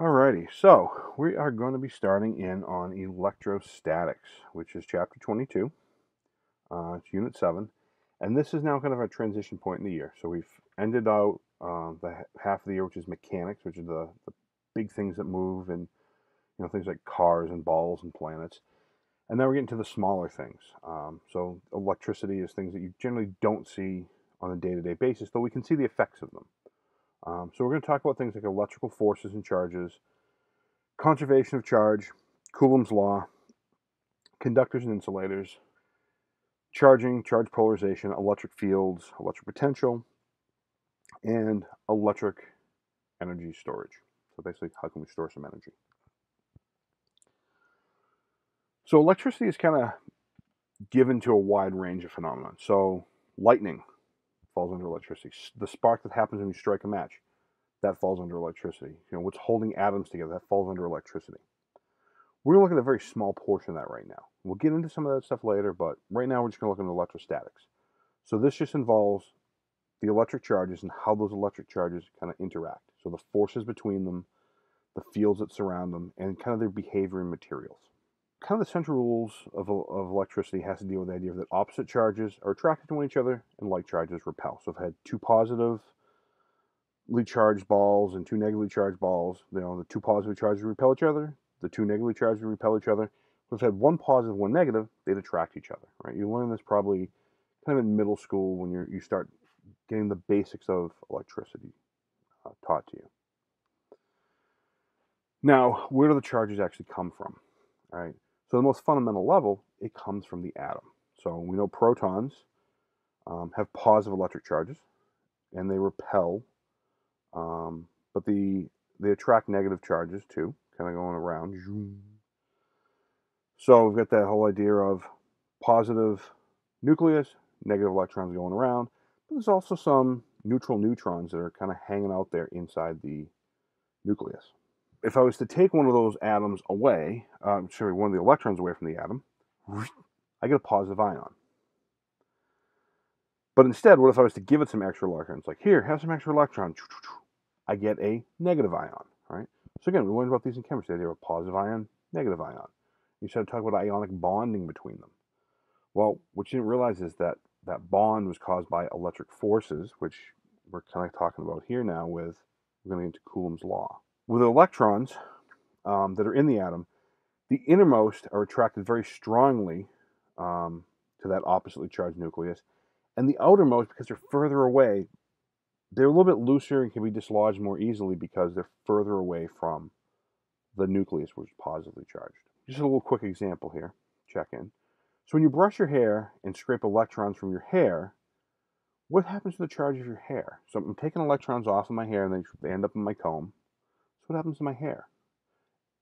Alrighty, so we are going to be starting in on electrostatics, which is chapter 22. Uh, it's unit 7. And this is now kind of a transition point in the year. So we've ended out uh, the half of the year, which is mechanics, which are the, the big things that move and you know things like cars and balls and planets. And then we're getting to the smaller things. Um, so electricity is things that you generally don't see on a day-to-day basis, though we can see the effects of them. Um, so we're going to talk about things like electrical forces and charges, conservation of charge, Coulomb's law, conductors and insulators, charging, charge polarization, electric fields, electric potential, and electric energy storage. So basically, how can we store some energy? So electricity is kind of given to a wide range of phenomena. So lightning, falls under electricity. The spark that happens when you strike a match, that falls under electricity. You know, what's holding atoms together, that falls under electricity. We're going to look at a very small portion of that right now. We'll get into some of that stuff later, but right now we're just going to look at electrostatics. So this just involves the electric charges and how those electric charges kind of interact. So the forces between them, the fields that surround them, and kind of their behavior in materials kind of the central rules of, of electricity has to deal with the idea that opposite charges are attracted to each other and like charges repel. So if I had two positively charged balls and two negatively charged balls, you know, the two positively charged would repel each other, the two negatively charged would repel each other. But if I had one positive, one negative, they'd attract each other, right? You learn this probably kind of in middle school when you you start getting the basics of electricity uh, taught to you. Now, where do the charges actually come from? All right. So the most fundamental level, it comes from the atom. So we know protons um, have positive electric charges, and they repel, um, but the they attract negative charges too, kind of going around. So we've got that whole idea of positive nucleus, negative electrons going around. But there's also some neutral neutrons that are kind of hanging out there inside the nucleus if I was to take one of those atoms away, uh, sorry, one of the electrons away from the atom, I get a positive ion. But instead, what if I was to give it some extra electrons? Like, here, have some extra electrons. I get a negative ion, right? So again, we learned about these in chemistry. They a positive ion, negative ion. You started talking about ionic bonding between them. Well, what you didn't realize is that that bond was caused by electric forces, which we're kind of talking about here now with, we're going to get into Coulomb's law. With electrons um, that are in the atom, the innermost are attracted very strongly um, to that oppositely charged nucleus, and the outermost, because they're further away, they're a little bit looser and can be dislodged more easily because they're further away from the nucleus, which is positively charged. Just a little quick example here. Check in. So when you brush your hair and scrape electrons from your hair, what happens to the charge of your hair? So I'm taking electrons off of my hair and they end up in my comb what happens to my hair?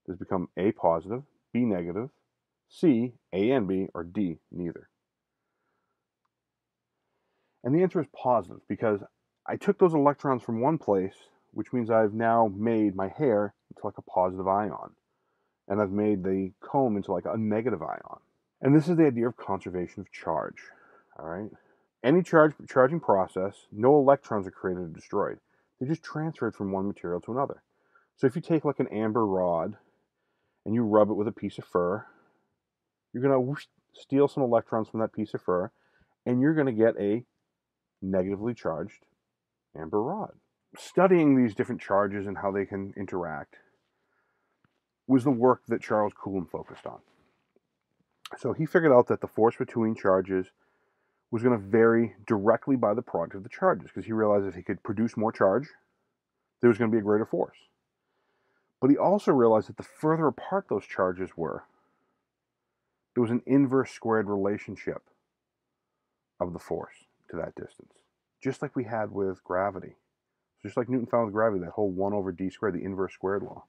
Does it become A positive, B negative, C, A and B, or D, neither? And the answer is positive because I took those electrons from one place, which means I've now made my hair into like a positive ion. And I've made the comb into like a negative ion. And this is the idea of conservation of charge. All right. Any charge charging process, no electrons are created or destroyed. They're just transferred from one material to another. So if you take like an amber rod and you rub it with a piece of fur, you're going to steal some electrons from that piece of fur and you're going to get a negatively charged amber rod. Studying these different charges and how they can interact was the work that Charles Coulomb focused on. So he figured out that the force between charges was going to vary directly by the product of the charges because he realized if he could produce more charge, there was going to be a greater force. But he also realized that the further apart those charges were, there was an inverse squared relationship of the force to that distance, just like we had with gravity. Just like Newton found with gravity, that whole 1 over d squared, the inverse squared law.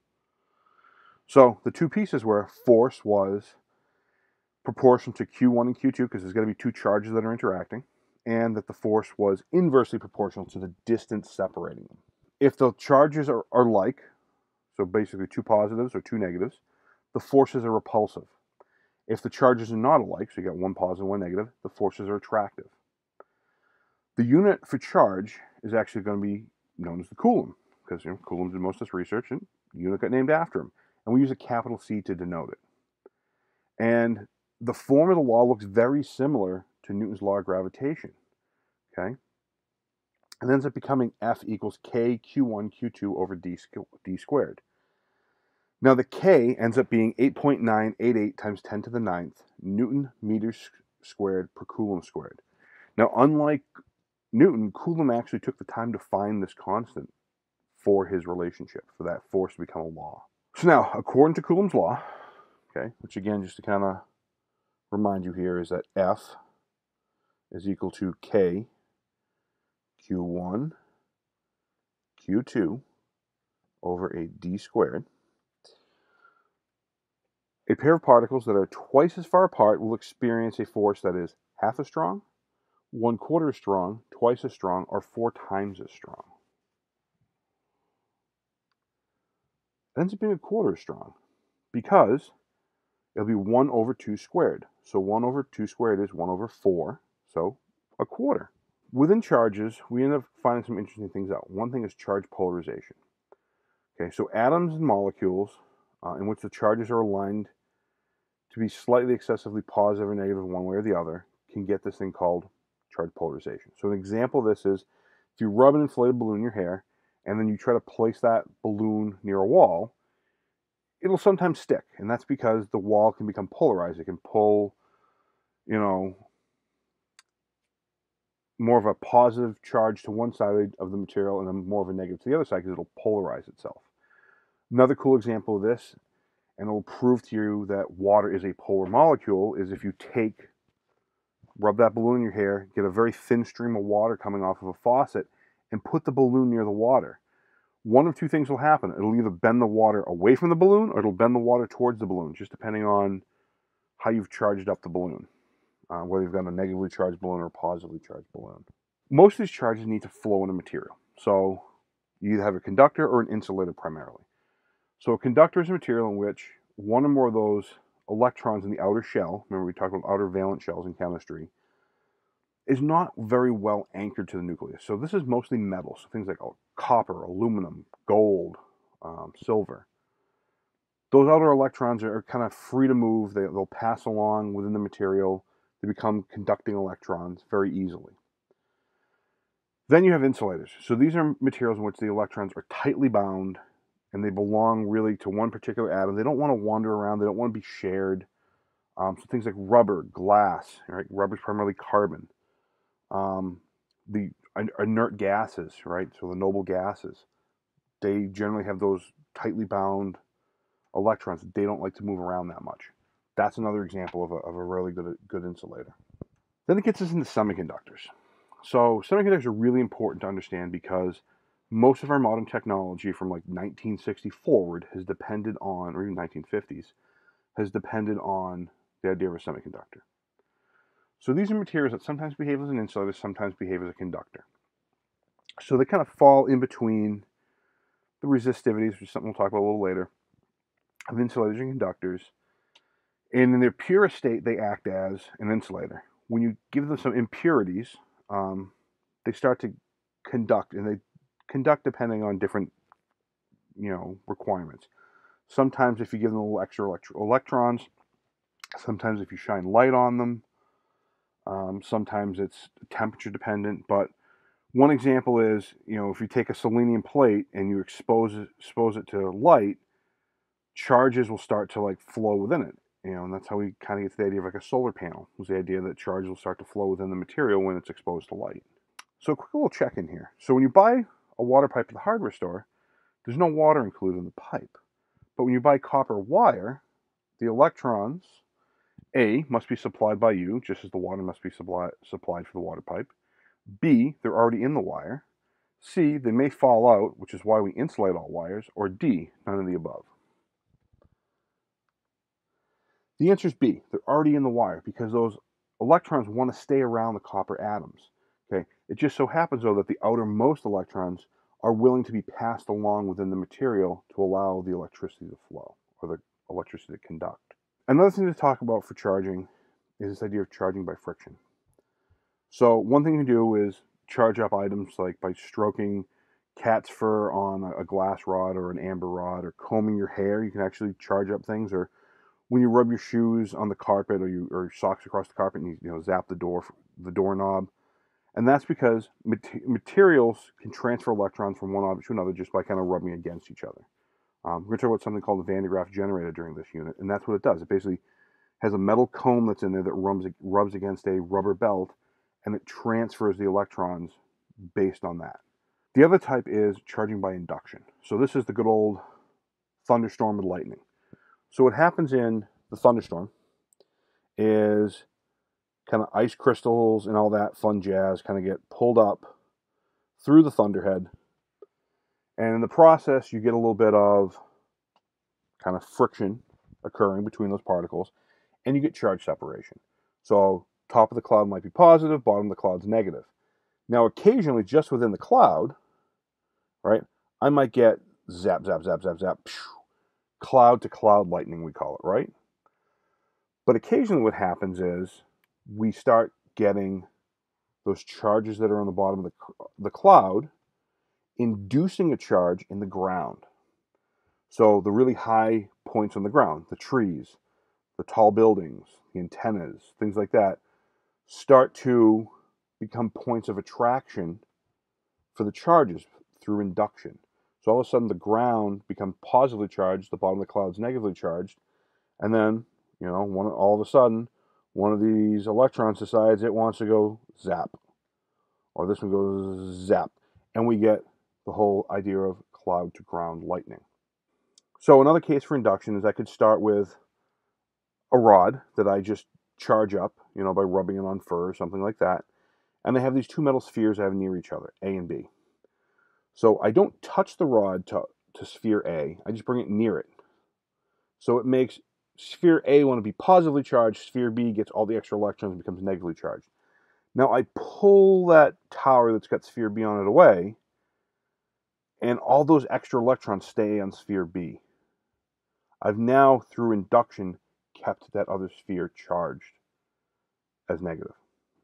So the two pieces were force was proportion to Q1 and Q2 because there's going to be two charges that are interacting, and that the force was inversely proportional to the distance separating them. If the charges are, are like, so basically two positives or two negatives, the forces are repulsive. If the charges are not alike, so you got one positive, one negative, the forces are attractive. The unit for charge is actually going to be known as the coulomb, because you know, coulombs in most of this research, and unit got named after him. And we use a capital C to denote it. And the form of the law looks very similar to Newton's law of gravitation. Okay? It ends up becoming F equals K Q1 Q2 over D, D squared. Now the K ends up being 8.988 times 10 to the ninth Newton meters squared per Coulomb squared. Now unlike Newton, Coulomb actually took the time to find this constant for his relationship, for that force to become a law. So now, according to Coulomb's law, okay, which again, just to kind of remind you here, is that F is equal to K Q1 Q2 over a D squared. A pair of particles that are twice as far apart will experience a force that is half as strong, one quarter as strong, twice as strong, or four times as strong. It ends up being a quarter as strong because it'll be 1 over 2 squared. So 1 over 2 squared is 1 over 4, so a quarter. Within charges, we end up finding some interesting things out. One thing is charge polarization. Okay, so atoms and molecules uh, in which the charges are aligned to be slightly excessively positive or negative one way or the other can get this thing called charge polarization. So an example of this is if you rub an inflated balloon in your hair and then you try to place that balloon near a wall, it'll sometimes stick. And that's because the wall can become polarized. It can pull, you know, more of a positive charge to one side of the material and then more of a negative to the other side because it'll polarize itself. Another cool example of this, and it'll prove to you that water is a polar molecule, is if you take, rub that balloon in your hair, get a very thin stream of water coming off of a faucet, and put the balloon near the water. One of two things will happen. It'll either bend the water away from the balloon or it'll bend the water towards the balloon, just depending on how you've charged up the balloon uh, whether you've got a negatively charged balloon or a positively charged balloon. Most of these charges need to flow in a material. So you either have a conductor or an insulator primarily. So a conductor is a material in which one or more of those electrons in the outer shell, remember we talked about outer valence shells in chemistry, is not very well anchored to the nucleus. So this is mostly metals, so things like oh, copper, aluminum, gold, um, silver. Those outer electrons are kind of free to move. They, they'll pass along within the material they become conducting electrons very easily. Then you have insulators. So these are materials in which the electrons are tightly bound and they belong really to one particular atom. They don't want to wander around. They don't want to be shared. Um, so things like rubber, glass, right? Rubber is primarily carbon. Um, the inert gases, right? So the noble gases, they generally have those tightly bound electrons. They don't like to move around that much. That's another example of a, of a really good, good insulator. Then it gets us into semiconductors. So semiconductors are really important to understand because most of our modern technology from like 1960 forward has depended on, or even 1950s, has depended on the idea of a semiconductor. So these are materials that sometimes behave as an insulator, sometimes behave as a conductor. So they kind of fall in between the resistivities, which is something we'll talk about a little later, of insulators and conductors, and in their purest state, they act as an insulator. When you give them some impurities, um, they start to conduct, and they conduct depending on different, you know, requirements. Sometimes, if you give them a little extra electrons, sometimes if you shine light on them, um, sometimes it's temperature dependent. But one example is, you know, if you take a selenium plate and you expose it, expose it to light, charges will start to like flow within it you know, and that's how we kind of get to the idea of like a solar panel, was the idea that charge will start to flow within the material when it's exposed to light. So a quick little check in here. So when you buy a water pipe at the hardware store, there's no water included in the pipe. But when you buy copper wire, the electrons, A, must be supplied by you, just as the water must be supply, supplied for the water pipe. B, they're already in the wire. C, they may fall out, which is why we insulate all wires. Or D, none of the above. The answer is B. They're already in the wire because those electrons want to stay around the copper atoms. Okay. It just so happens though that the outermost electrons are willing to be passed along within the material to allow the electricity to flow or the electricity to conduct. Another thing to talk about for charging is this idea of charging by friction. So one thing to do is charge up items like by stroking cat's fur on a glass rod or an amber rod or combing your hair. You can actually charge up things or when you rub your shoes on the carpet or you or your socks across the carpet and you, you know zap the door the doorknob. And that's because materials can transfer electrons from one object to another just by kind of rubbing against each other. Um, we're going to talk about something called the Van de Graaff generator during this unit, and that's what it does. It basically has a metal comb that's in there that rubs, rubs against a rubber belt, and it transfers the electrons based on that. The other type is charging by induction. So this is the good old thunderstorm and lightning. So what happens in the thunderstorm is kind of ice crystals and all that fun jazz kind of get pulled up through the thunderhead. And in the process, you get a little bit of kind of friction occurring between those particles, and you get charge separation. So top of the cloud might be positive, bottom of the cloud's negative. Now, occasionally, just within the cloud, right, I might get zap, zap, zap, zap, zap, cloud to cloud lightning, we call it, right? But occasionally, what happens is we start getting those charges that are on the bottom of the, the cloud inducing a charge in the ground. So the really high points on the ground, the trees, the tall buildings, the antennas, things like that, start to become points of attraction for the charges through induction. So all of a sudden the ground becomes positively charged, the bottom of the cloud is negatively charged, and then, you know, one all of a sudden one of these electrons decides it wants to go zap, or this one goes zap, and we get the whole idea of cloud to ground lightning. So another case for induction is I could start with a rod that I just charge up, you know, by rubbing it on fur or something like that. And they have these two metal spheres I have near each other, A and B. So I don't touch the rod to, to sphere A, I just bring it near it. So it makes sphere A want to be positively charged, sphere B gets all the extra electrons and becomes negatively charged. Now I pull that tower that's got sphere B on it away, and all those extra electrons stay on sphere B. I've now, through induction, kept that other sphere charged as negative.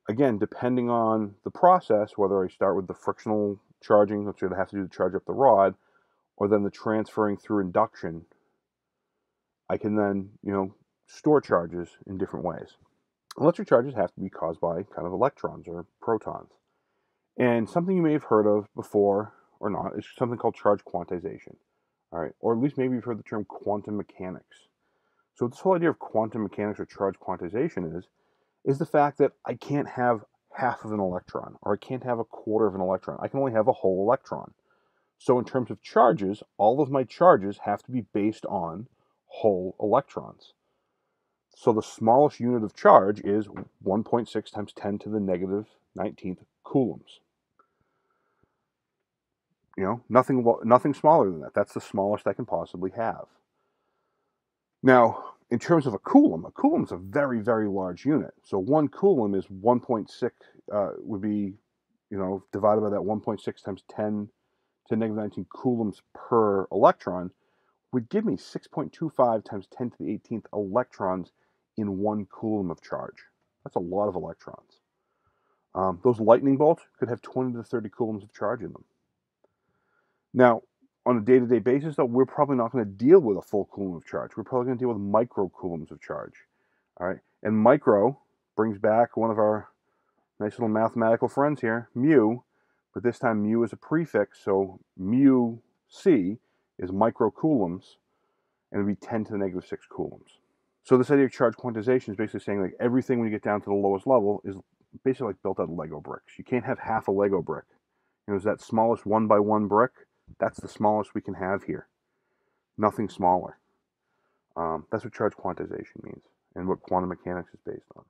Again, depending on the process, whether I start with the frictional charging, which I have to do to charge up the rod, or then the transferring through induction, I can then, you know, store charges in different ways. Electric charges have to be caused by kind of electrons or protons. And something you may have heard of before or not is something called charge quantization. All right, or at least maybe you've heard the term quantum mechanics. So this whole idea of quantum mechanics or charge quantization is is the fact that I can't have half of an electron or I can't have a quarter of an electron. I can only have a whole electron. So in terms of charges, all of my charges have to be based on whole electrons. So the smallest unit of charge is 1.6 times 10 to the negative 19th coulombs. You know, nothing nothing smaller than that. That's the smallest I can possibly have. Now, in terms of a coulomb, a coulomb is a very, very large unit. So one coulomb is 1.6, uh, would be, you know, divided by that 1.6 times 10 to negative 19 coulombs per electron would give me 6.25 times 10 to the 18th electrons in one coulomb of charge. That's a lot of electrons. Um, those lightning bolts could have 20 to 30 coulombs of charge in them. Now, on a day-to-day basis, though, we're probably not going to deal with a full coulomb of charge. We're probably going to deal with micro coulombs of charge. All right, and micro brings back one of our nice little mathematical friends here, mu, but this time mu is a prefix, so mu c is microcoulombs, and it would be 10 to the negative 6 coulombs. So this idea of charge quantization is basically saying like everything when you get down to the lowest level is basically like built out of Lego bricks. You can't have half a Lego brick. You know, is that smallest one by one brick? That's the smallest we can have here. Nothing smaller. Um, that's what charge quantization means and what quantum mechanics is based on.